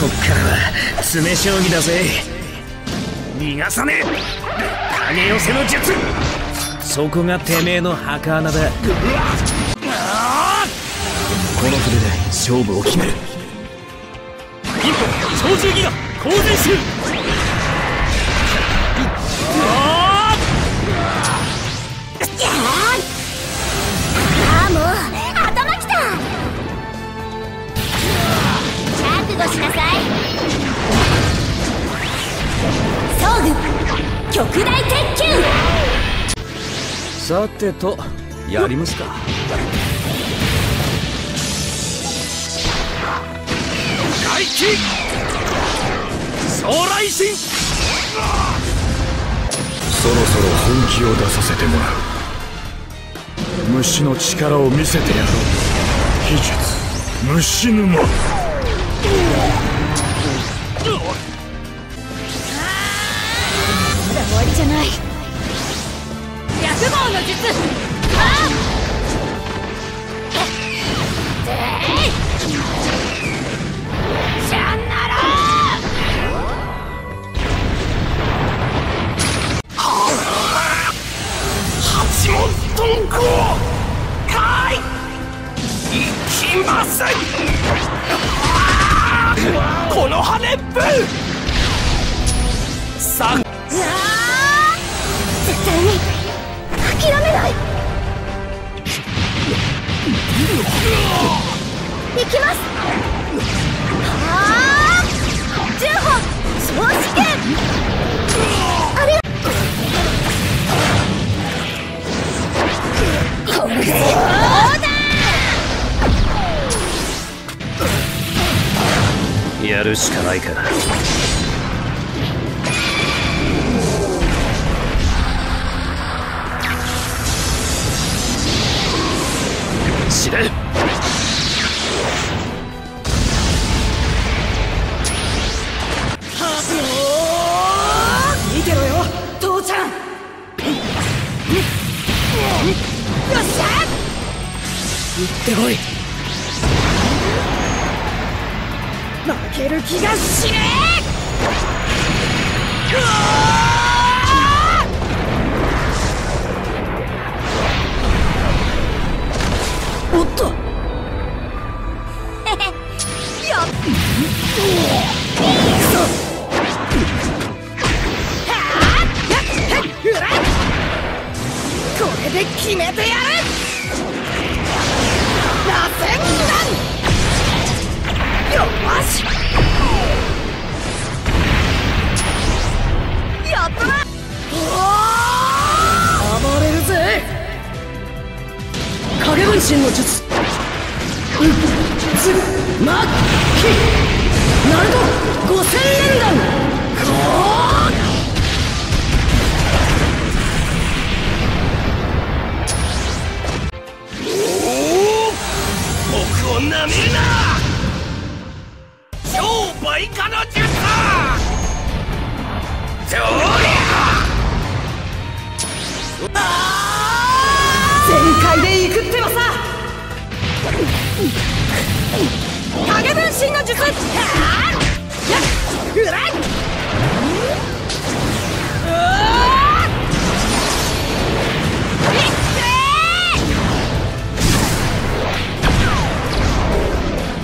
こっからは詰将棋だぜ。逃がさねえ。影寄せの術。そこがてめえの墓穴だ。この筆で勝負を決める。一歩超重ギガ洪水集さてとやりますか。外気総来神。そろそろ本気を出させてもらう。虫の力を見せてやろう。秘術虫沼。終わりじゃない逆棒の術あシャンナラ八門遁甲かいいきますこの羽根ぶ三絶対に諦めない。行きます。はあ十歩超試験。あれ？これでそうだやるしかないか死ね見てろよ父ちゃん。よっしゃ。行ってこい。負ける気がしねお身の術。うっきナルト五千連弾。こ僕をなめるな。超倍化の術どり全開で行くってばさ影分身の術はあやっうらいうわーいって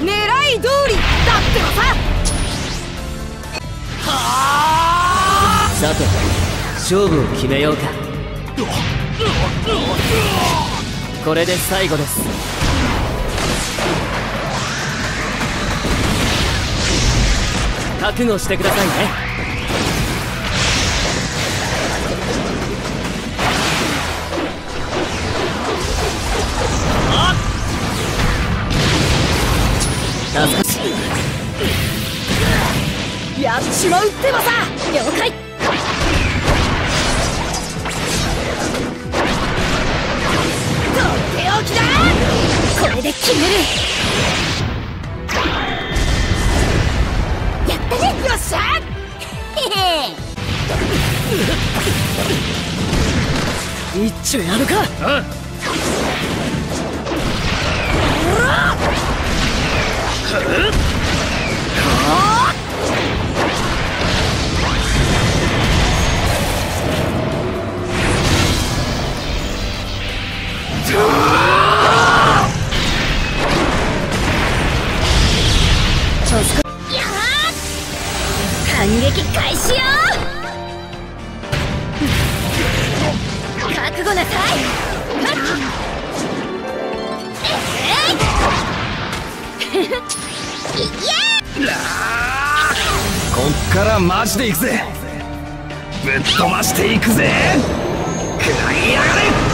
ー狙い通りだってばささて勝負を決めようか。これで最後です。覚悟してくださいね。助かやっちまうってばさ！了解！で決める。やったねよっしゃ！へ へ一丁やるか？あお覚悟なさい。はっえいいやこっからマジで行くぜ。ぶっ飛ばしていくぜ。食らいやがれ。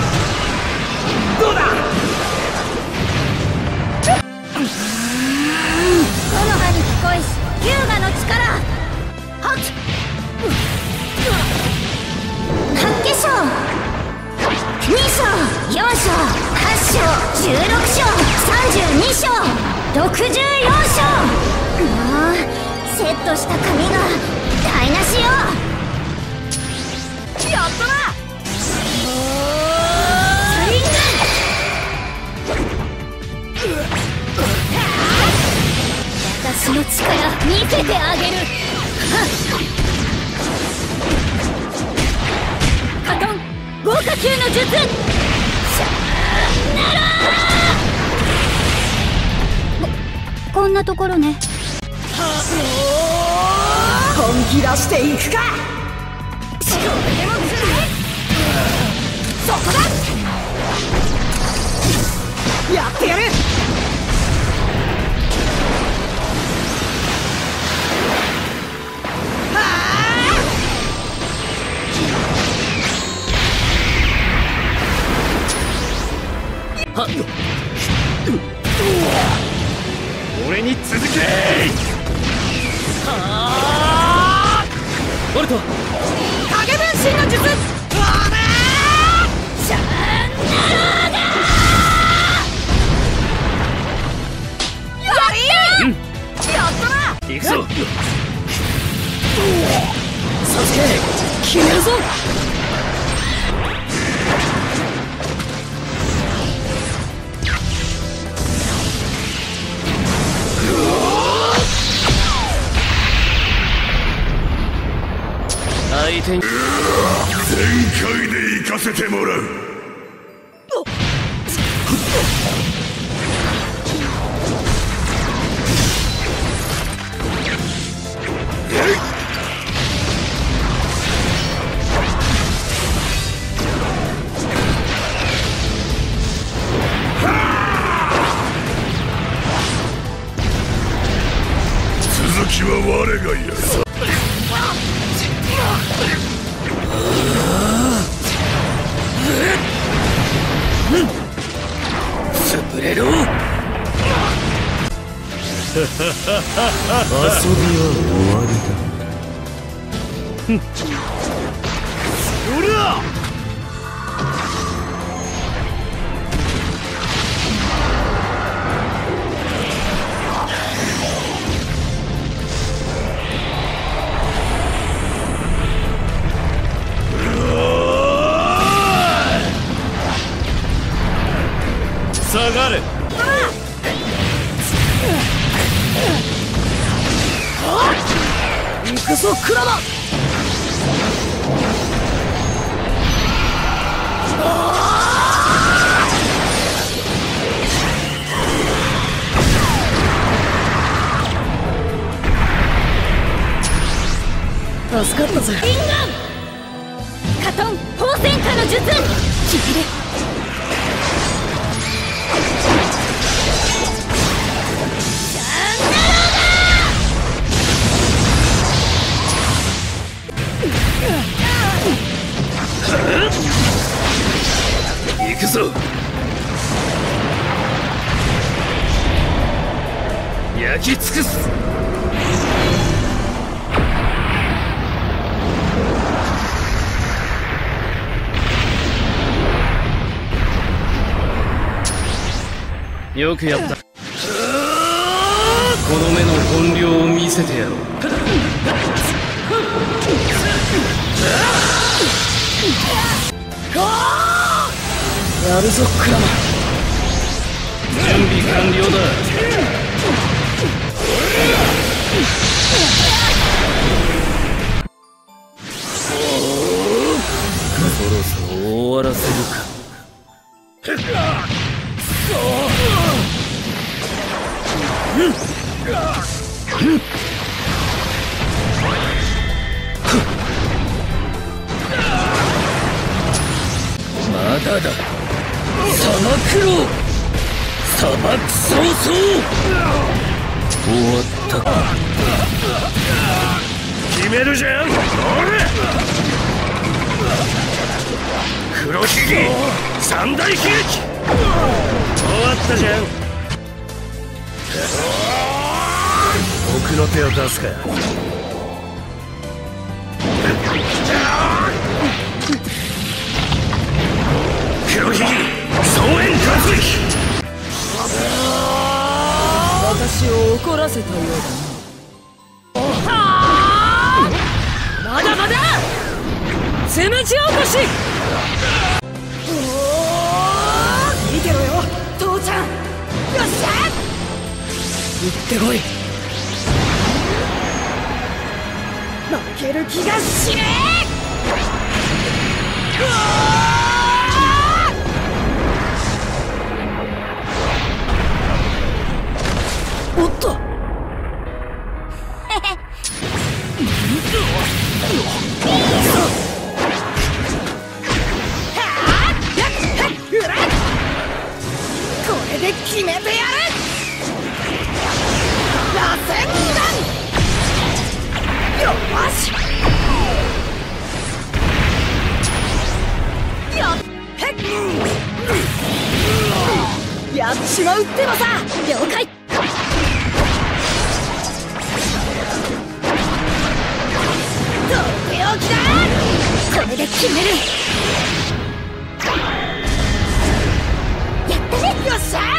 64章もうセットした髪が台無しよやったなサリン私の力見せてあげるカトン豪華級の術シャこんなところね。本気出していくか。それでもつらいそこだ。やってやる。俺に続け。ボルト。影分身の術。行くぞ。サスケ決めるぞ相手に。全開で行かせてもらう。続きは我がやる潰れろ。遊びは終わりだ行くぞクラマ助かったぜ。リンガン！カトン放線下の術。ちぎれよくやった。この目の本領を見せてやろう。やるぞクラマ準備完了だまだ。だ砂漠ろ砂漠早々。終わったか。決めるじゃん。おれ。黒ひげ三大悲劇。終わったじゃん。奥の手を出すか 黒ひげ総援活撃私を怒らせたようだな。はまだまだ攻めちおこし見てろよ父ちゃん。よっしゃ。行ってこい負ける気がしねえ。しまうってばさ。了解。だ。これで決める。やったね。よっしゃ。